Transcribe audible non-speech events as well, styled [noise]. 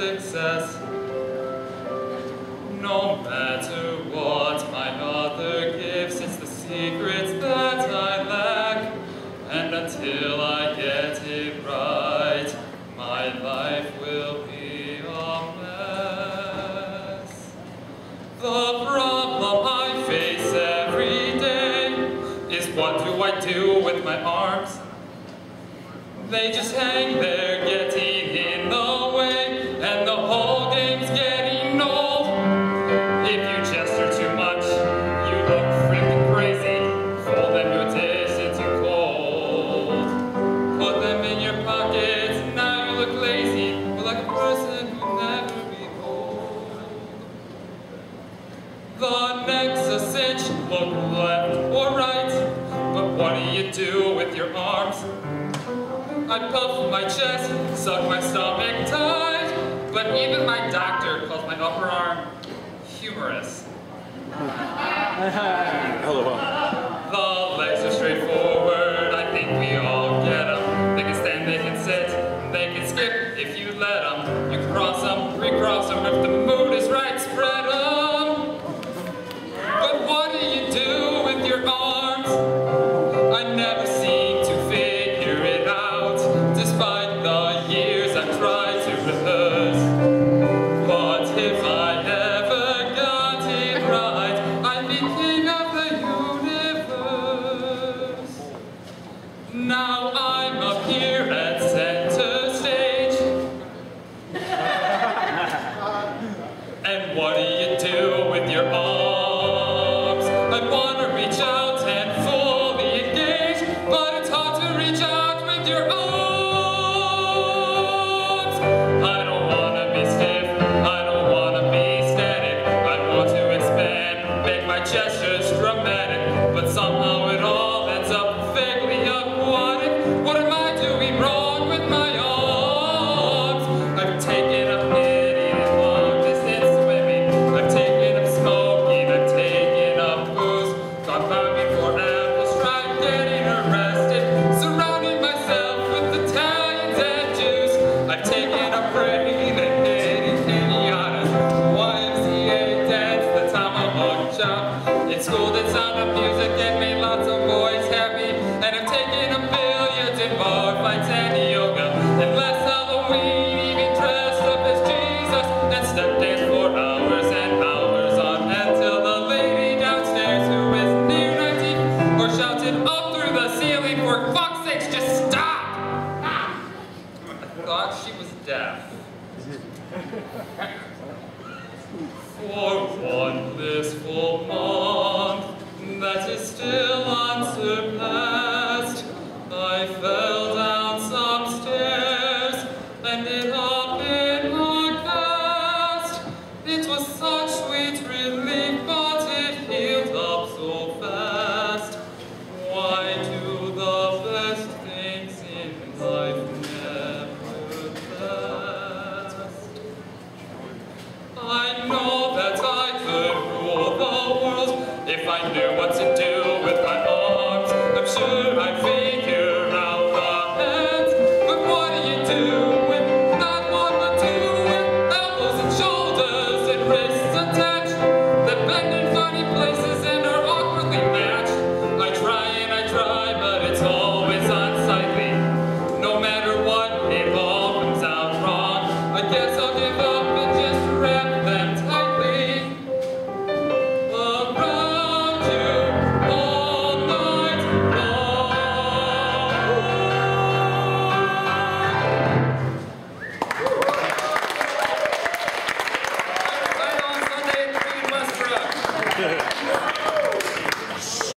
success. No matter what my mother gives, it's the secrets that I lack. And until I get it right, my life will be a mess. The problem I face every day is what do I do with my arms? They just hang there getting in the way, and the whole game's getting old. If you gesture too much, you look freaking crazy. Fold them your dish into cold. Put them in your pockets, now you look lazy. But like a person who'll never be old. The neck's a cinch, look left or right. But what do you do with your arms? I puff my chest, suck my stomach tight, but even my doctor calls my upper arm humerus. [laughs] Hello. The legs are straightforward, I think we all get them. They can stand, they can sit, they can skip if you let them. You cross them, recross them, if the mood Now I'm up here at center stage. [laughs] And what do you do in. It was such sweet relief, but it healed up so fast. Why do the best things in life never last? I know that I could rule the world if I knew what to